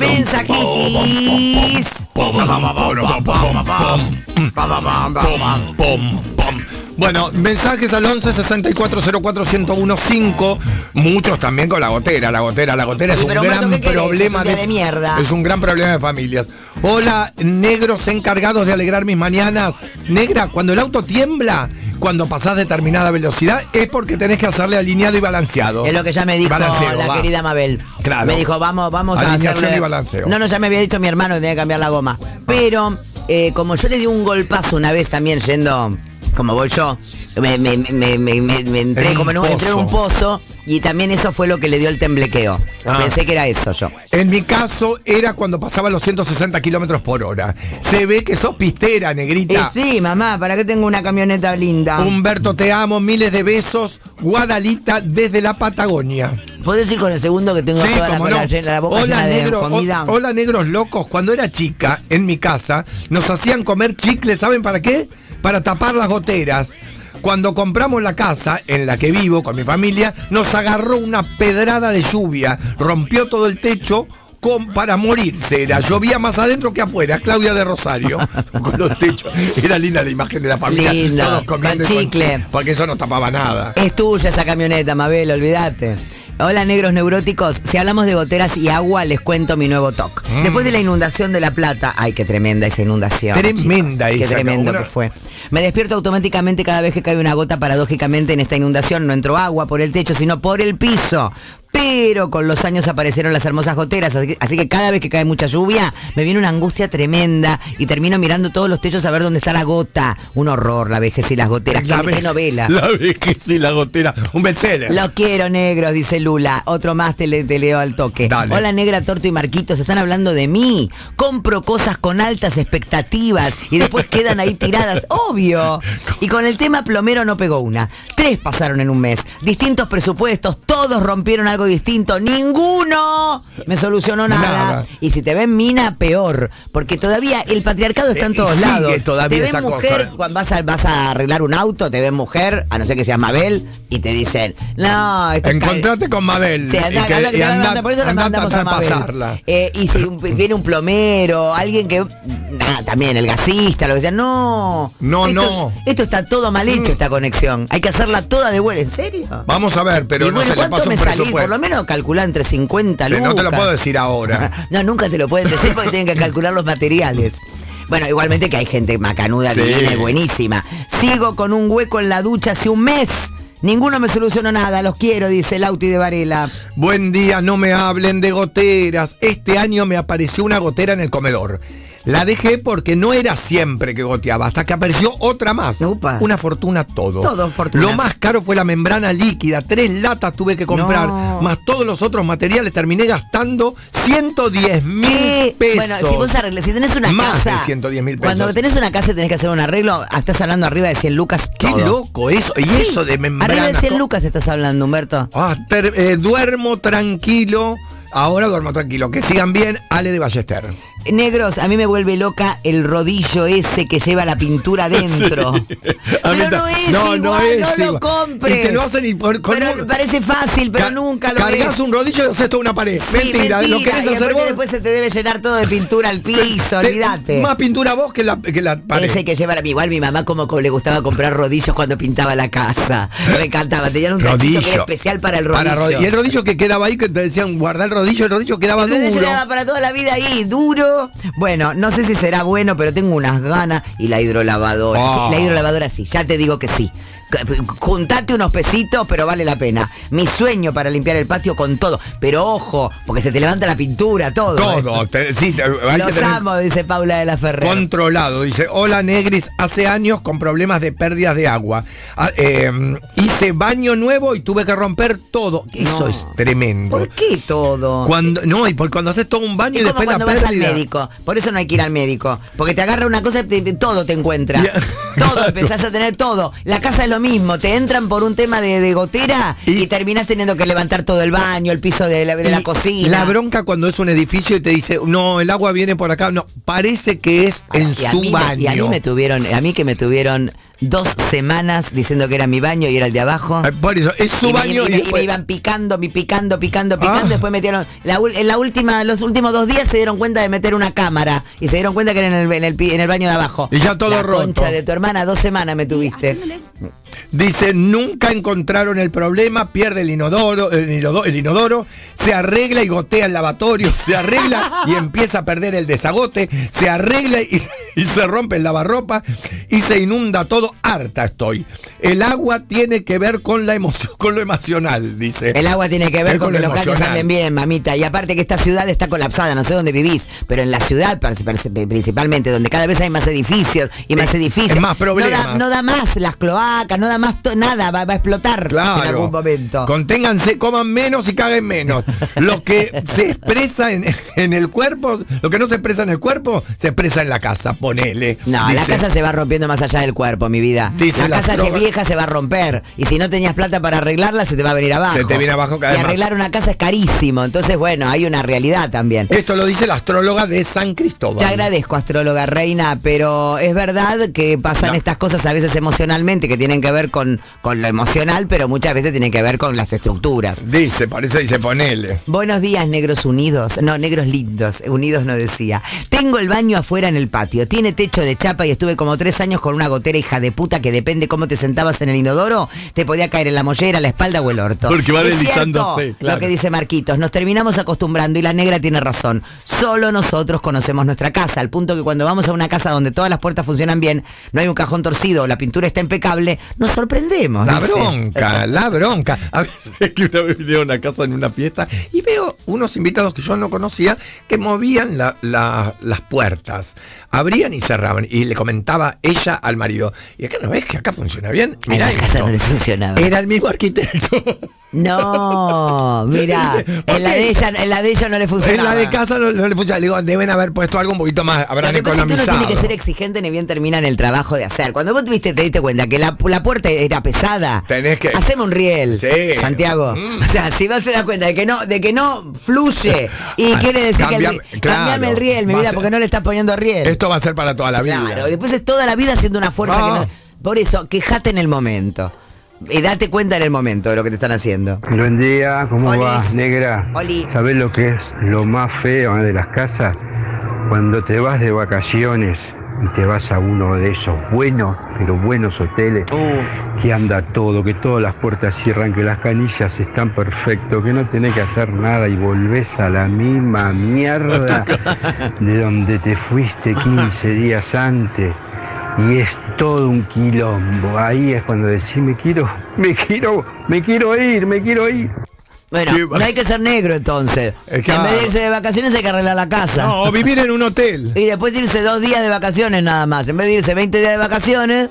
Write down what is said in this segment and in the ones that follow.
Mensajitis. Bueno, mensajes al 11 64 04 1015. Muchos también con la gotera. La gotera, la gotera es un pero gran problema Es un día de mierda. Es un gran problema de familias. Hola, negros encargados de alegrar mis mañanas. Negra, cuando el auto tiembla, cuando pasás determinada velocidad, es porque tenés que hacerle alineado y balanceado. Es lo que ya me dijo Balanceo, la va. querida Mabel. Claro. Me dijo, vamos, vamos a Alineación hacerle... y balanceo. No, no, ya me había dicho mi hermano que tenía que cambiar la goma. Pero, eh, como yo le di un golpazo una vez también yendo, como voy yo, me, me- me- entré En como en un, entré en un pozo y también eso fue lo que le dio el temblequeo. Ah. Pensé que era eso yo. En mi caso era cuando pasaba los 160 kilómetros por hora. Se ve que sos pistera, negrita. sí, mamá, ¿para qué tengo una camioneta linda? Humberto, te amo, miles de besos. Guadalita desde la Patagonia. ¿Podés ir con el segundo que tengo Sí, toda la, no. la boca Hola, llena de comida? ho- hola, negros locos. Cuando era chica, en mi casa, nos hacían comer chicle, ¿saben para qué? Para tapar las goteras. Cuando compramos la casa en la que vivo con mi familia, nos agarró una pedrada de lluvia, rompió todo el techo con, para morirse. Era, llovía más adentro que afuera. Claudia de Rosario, con los techos. Era linda la imagen de la familia. Lindo, todos comiendo con chicle. chi- Porque eso no tapaba nada. Es tuya esa camioneta, Mabel, olvídate. Hola negros neuróticos, si hablamos de goteras y agua, les cuento mi nuevo talk. Mm. Después de la inundación de La Plata, ay, qué tremenda esa inundación. Tremenda chicos, Qué tremendo una- que fue. Me despierto automáticamente cada vez que cae una gota, paradójicamente en esta inundación no entró agua por el techo, sino por el piso. Pero con los años aparecieron las hermosas goteras, así que, así que cada vez que cae mucha lluvia me viene una angustia tremenda y termino mirando todos los techos a ver dónde está la gota. Un horror, la vejez y las goteras. La qué, ve- qué novela. La vejez y la gotera. Un bestseller. Lo quiero, negros, dice Lula. Otro más te, le- te leo al toque. Dale. Hola, negra, torto y Marquitos. Están hablando de mí. Compro cosas con altas expectativas y después quedan ahí tiradas. Obvio. Y con el tema plomero no pegó una. Tres pasaron en un mes. Distintos presupuestos. Todos rompieron algo distinto. Ninguno me solucionó nada. Nada. Y si te ven mina, peor. Porque todavía el patriarcado está en Eh, todos lados. todavía te ven esa mujer, cosa. cuando vas a, vas a arreglar un auto, te ven mujer, a no ser que sea Mabel, y te dicen, no, esto Encontrate con Mabel. Sí, y anda- que- anda- y anda- andá- por eso la andá mandamos a a Mabel. pasarla. Eh, y si viene un plomero, alguien que. Nada, también el gasista, lo que sea. No. No, esto, no. Esto está todo mal hecho, esta conexión. Hay que hacerla toda de vuelta. ¿En serio? Vamos a ver, pero y no bueno, se le ¿cuánto pasa me un salí? Por lo menos calcular entre 50 Sí, lucas. no te lo puedo decir ahora. No, nunca te lo pueden decir porque tienen que calcular los materiales. Bueno, igualmente que hay gente macanuda, Sí. divina y buenísima. Sigo con un hueco en la ducha hace un mes. Ninguno me solucionó nada, los quiero, dice el Auti de Varela. Buen día, no me hablen de goteras. Este año me apareció una gotera en el comedor. La dejé porque no era siempre que goteaba, hasta que apareció otra más. Upa. Una fortuna todo. Todo fortunas. Lo más caro fue la membrana líquida. Tres latas tuve que comprar. No. Más todos los otros materiales. Terminé gastando 110 mil pesos. Bueno, si vos arreglas, si tenés una Más casa. de 110 mil pesos. Cuando tenés una casa y tenés que hacer un arreglo, estás hablando arriba de 100 lucas. Qué todo. loco eso. Y Sí, eso de membrana. Arriba de 100 co- lucas estás hablando, Humberto. Ah, ter- eh, duermo tranquilo. Ahora duermo tranquilo. Que sigan bien. Ale de Ballester. Negros, a mí me vuelve loca el rodillo ese que lleva la pintura adentro. Mí Pero no es no, no igual, es no, lo compres. Y te lo hacen y por- con pero un- parece fácil, pero Ca- nunca lo Cargas es. un rodillo y haces toda una pared. Sí, mentira, lo querés y hacer vos. después se te debe llenar todo de pintura al piso, Te- olvídate. Más pintura vos que la, que la pared. Ese que lleva la igual mi mamá como, como le gustaba comprar rodillos cuando pintaba la casa. Me encantaba, tenían un que era especial para el rodillo. Para y el rodillo que quedaba ahí, que te decían guardar el rodillo, el rodillo quedaba El rodillo duro. era para toda la vida ahí, duro. Bueno, no sé si será bueno, pero tengo unas ganas. Y la hidrolavadora. Ah. la hidrolavadora sí, ya te digo que sí. Juntate unos pesitos, pero vale la pena. Mi sueño para limpiar el patio con todo. Pero ojo, porque se te levanta la pintura, todo. ¿eh? Todo. te- sí, te- Los amo, dice Paula de la Ferrer. controlado. Dice, hola Negris, hace años con problemas de pérdidas de agua. Ah, eh, hice baño nuevo y tuve que romper todo. Eso No. es tremendo. ¿Por qué todo? Cuando, no, y por cuando haces todo un baño Es y después la cuando vas al pérdida. médico. Por eso no hay que ir al médico. Porque te agarra una cosa y te- todo te encuentra. Ya. Todo, Claro. empezás a tener todo. La casa es lo mismo. Te entran por un tema de, de gotera y, Y- terminás teniendo que levantar todo el baño, el piso de la, de la Y cocina. La bronca cuando es un edificio y te dice, no, el agua viene por acá. No, parece que es en y a su mí me- baño. y a mí me tuvieron, a mí que me tuvieron dos semanas diciendo que era mi baño y era el de abajo. Por eso, es su y, me- baño y, y, me, y me iban picando, mi picando, picando, picando. Ah. Después metieron. La, ul- en la última, los últimos dos días se dieron cuenta de meter una cámara. Y se dieron cuenta que era en el, en el, en el baño de abajo. Y ya todo la roto. concha de tu hermana, dos semanas me tuviste. Dice, nunca encontraron el problema, pierde el inodoro, el inodoro, el inodoro, se arregla y gotea el lavatorio, se arregla y empieza a perder el desagote, se arregla y, y se rompe el lavarropa y se inunda todo. Harta estoy. El agua tiene que ver con la emoción, con lo emocional, dice. El agua tiene que ver con con que lo los calles anden bien, mamita. Y aparte que esta ciudad está colapsada, no sé dónde vivís, pero en la ciudad principalmente, donde cada vez hay más edificios y más edificios. es más No da, problemas. no da más las cloacas, no da más nada, va, va a explotar en algún momento. Conténganse, coman menos y caguen menos. Lo que se expresa en, en el cuerpo, lo que no se expresa en el cuerpo, se expresa en la casa, ponele. No, la casa se va rompiendo más allá del cuerpo, mi vida. Dice la casa vieja se va a romper. Y si no tenías plata para arreglarla, se te va a venir abajo. Se te viene abajo cada Y vez más. arreglar una casa es carísimo. Entonces, bueno, hay una realidad también. Esto lo dice la astróloga de San Cristóbal. Te agradezco, astróloga reina, pero es verdad que pasan No. estas cosas a veces emocionalmente, que tienen que ver con, con lo emocional, pero muchas veces tienen que ver con las estructuras. Dice, parece, dice, ponele. Buenos días, negros unidos. No, negros lindos. Unidos no decía. Tengo el baño afuera en el patio. Tiene techo de chapa y estuve como tres años con una gotera hija de puta que depende cómo te sentabas en el inodoro, te podía caer en la mollera, la espalda o el orto. Porque va Es deslizándose, claro. Lo que dice Marquitos. Nos terminamos acostumbrando y la negra tiene razón. Solo nosotros conocemos nuestra casa, al punto que cuando vamos a una casa donde todas las puertas funcionan bien, no hay un cajón torcido, la pintura está impecable, nos sorprendemos. La dice. bronca, la bronca. A veces es que una vez vine a una casa en una fiesta y veo unos invitados que yo no conocía que movían la- la- las puertas. Abrían y cerraban. Y le comentaba ella al marido. Y acá no ves que acá funciona bien. En Mirá la casa esto". no le funcionaba. Era el mismo arquitecto. No, mira, Dice, ¿por en la de ella, en la de ella no le En funcionaba. la de casa no, no le funciona. Le digo, deben haber puesto algo un poquito más. Lo Habrán que pasa es que uno economizado. tiene que ser exigente ni bien termina en el trabajo de hacer. Cuando vos tuviste, te diste cuenta que la, la puerta era pesada. Tenés que- Hacemos un riel, Sí. Santiago. Mm. O sea, si vos te das cuenta de que no, de que no fluye y quiere decir que el, cambiame- ri- claro. cambiame el riel, mi vida, porque no le estás poniendo riel. Esto va a ser para toda la vida. Claro, y después es toda la vida haciendo una fuerza que no. Por eso, quejate en el momento. Y date cuenta en el momento de lo que te están haciendo. Buen día, ¿cómo Olis. va, negra? Oli. ¿Sabés lo que es lo más feo eh, de las casas? Cuando te vas de vacaciones y te vas a uno de esos buenos, pero buenos hoteles, Uh. que anda todo, que todas las puertas cierran, que las canillas están perfectos, que no tenés que hacer nada y volvés a la misma mierda de donde te fuiste 15 días antes. Y es todo un quilombo. Ahí es cuando decís, me quiero, me quiero, me quiero ir, me quiero ir. Bueno, no hay que ser negro entonces. Es que- En vez de irse de vacaciones hay que arreglar la casa. No, o vivir en un hotel. Y después irse dos días de vacaciones nada más. En vez de irse 20 días de vacaciones,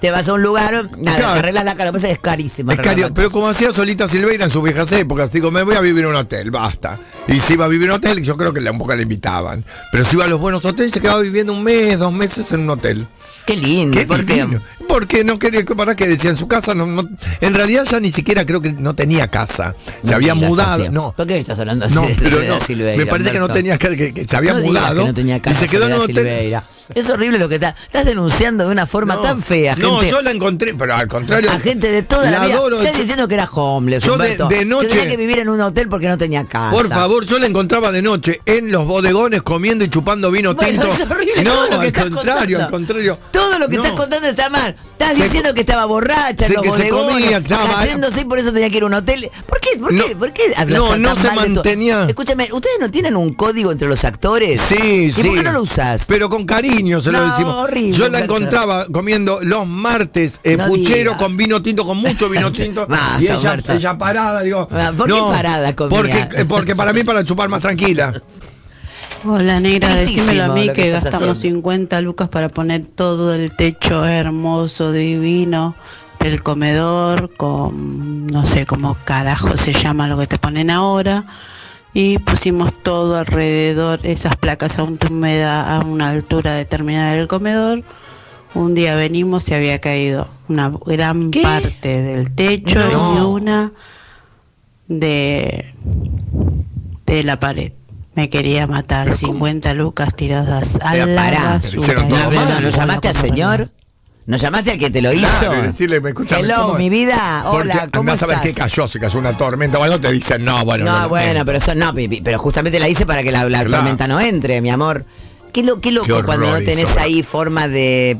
te vas a un lugar, nada, Claro. te arreglas la casa. Lo que pasa es carísimo. Es la pero como hacía Solita Silveira en sus viejas épocas, digo, me voy a vivir en un hotel, basta. Y si iba a vivir en un hotel, yo creo que la- un poco le invitaban. Pero si iba a los buenos hoteles, se quedaba viviendo un mes, dos meses en un hotel. Qué lindo. Qué ¿por qué? divino. Porque no quería, para que decía en su casa, no, no- en realidad ya ni siquiera creo que no tenía casa. Se No había mudado, no. ¿Por qué estás hablando así No, de pero Soledad no, Silveira, me parece que no tenía que, que- se había mudado que tenía casa y se quedó en un hotel. Silveira. Es horrible lo que está. Estás denunciando de una forma No, tan fea, gente. No, yo la encontré, pero al contrario. a gente de toda la, vida. adoro. Estás diciendo que era homeless. Yo de- que noche- tenía que vivir en un hotel porque no tenía casa. Por favor, yo la encontraba de noche en los bodegones comiendo y chupando vino Bueno, tinto. es horrible todo no, lo que al contrario, contando. al contrario. Todo lo que No. estás contando está mal. Estás Se- diciendo que estaba borracha en los que se bodegones, comía, que estaba cayéndose y por eso tenía que ir a un hotel. ¿Por qué? ¿Por qué? No, ¿Por qué no, no se mantenía- Escúchame, ¿ustedes no tienen un código entre los actores? Sí, ¿Y sí. por qué no lo usas? Pero con cariño se lo No, decimos. horrible, Yo la encontraba comiendo los martes eh, No puchero diga. con vino tinto, con mucho vino tinto. Basta, y ella, ella parada, digo. Ah, ¿por qué parada comía? Porque, eh, porque para mí para chupar más tranquila. Hola negra, decímelo a mí que gastamos haciendo. 50 lucas para poner todo el techo hermoso, divino, el comedor con, no sé cómo carajo se llama lo que te ponen ahora, y pusimos todo alrededor, esas placas a una a una altura determinada del comedor. Un día venimos y había caído una gran ¿Qué? parte del techo No. y una de, de la pared. Me quería matar, Pero ¿cómo? 50 lucas tiradas a Pero la pará, basura. ¿Lo llamaste al señor? ¿No llamaste al que te lo hizo? Claro, y decirle, me escucha, Hello, mi vida. Porque Hola, ¿cómo andás a ver estás? qué cayó, se cayó una tormenta. Bueno, te dicen, no, bueno. No, lo bueno, pero eso no, pipi, pero justamente la hice para que la, la Claro. tormenta no entre, mi amor. Qué, lo, qué loco Qué cuando no tenés ahí forma de.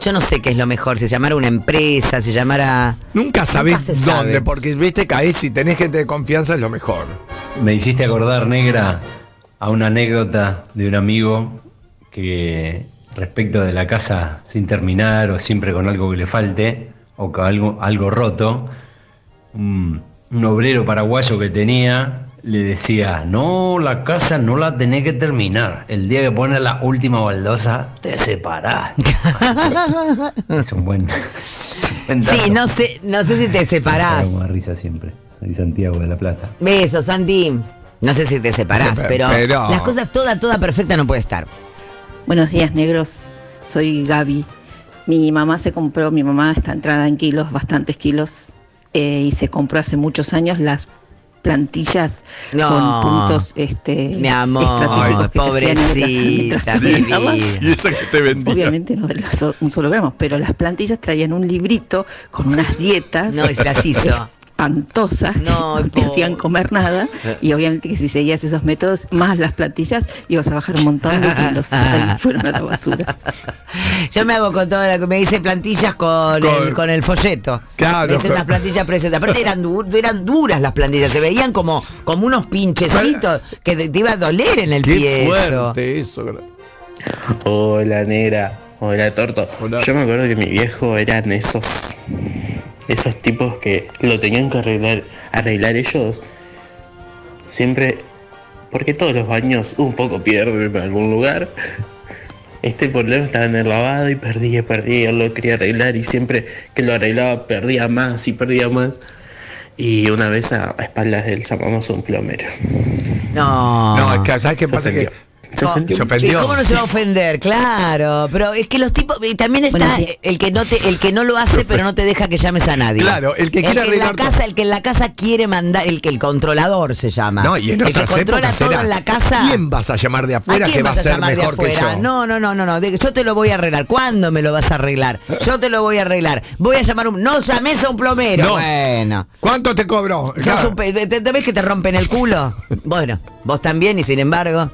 Yo no sé qué es lo mejor, si llamara una empresa, si llamara. Nunca sabés se sabe. dónde, porque viste, caes si tenés gente de confianza es lo mejor. Me hiciste acordar, negra, a una anécdota de un amigo que respecto de la casa sin terminar o siempre con algo que le falte o con algo, algo roto, un, un obrero paraguayo que tenía le decía, no, la casa no la tenés que terminar. El día que pones la última baldosa, te separás. es un buen... es un buen Sí, no sé, no sé si te separás. Me risa siempre. Soy Santiago de la Plata. Besos, Santi. No sé si te separás, pero, pero- las cosas toda, toda perfecta no puede estar. Buenos días, negros. Soy Gaby. Mi mamá se compró, mi mamá está entrada en kilos, bastantes kilos, eh, y se compró hace muchos años las plantillas No. con puntos este, Mi amor, estratégicos que pobrecita, mi vida. Y esa que te vendía. Obviamente no adelgazó un solo gramo, pero las plantillas traían un librito con unas dietas No, y se las hizo. Espantosas No, que no te hacían comer nada y obviamente que si seguías esos métodos más las plantillas ibas a bajar un montón de kilos y fueron a la basura. Yo me hago con todo lo que me dice plantillas con, Con- el, con el folleto. Claro. Me hice unas plantillas preciosas. Aparte eran, du- eran duras las plantillas, se veían como, como unos pinchecitos que te, te iba a doler en el pie Qué eso. fuerte eso. gra- Hola negra, hola torto. Hola. Yo me acuerdo que mi viejo eran esos esos tipos que lo tenían que arreglar, arreglar ellos. Siempre, porque todos los baños un poco pierden en algún lugar. Este problema estaba en el lavado y perdía, perdía, él lo quería arreglar y siempre que lo arreglaba perdía más y perdía más. Y una vez a, a espaldas de él llamamos a un plomero. No. No, es que ¿sabes qué pasa? Que Se ofendió. se ¿Y ofendió. ¿Cómo no se va a ofender? Claro, pero es que los tipos y también está el que no te el que no lo hace pero no te deja que llames a nadie. Claro, el que quiere en la arreglar todo. casa, el que en la casa quiere mandar, el que el controlador se llama. No, y en el que controla todo era, en la casa. ¿Quién vas a llamar de afuera ¿A quién que va a ser llamar de mejor que afuera? yo? No, no, no, no, no. de- Yo te lo voy a arreglar. ¿Cuándo me lo vas a arreglar? Yo te lo voy a arreglar. Voy a llamar un. No llames a un plomero. No. Bueno. ¿Cuánto te cobró? Claro. un pe- ¿Te, te ves que te rompen el culo? Bueno, vos también, y sin embargo.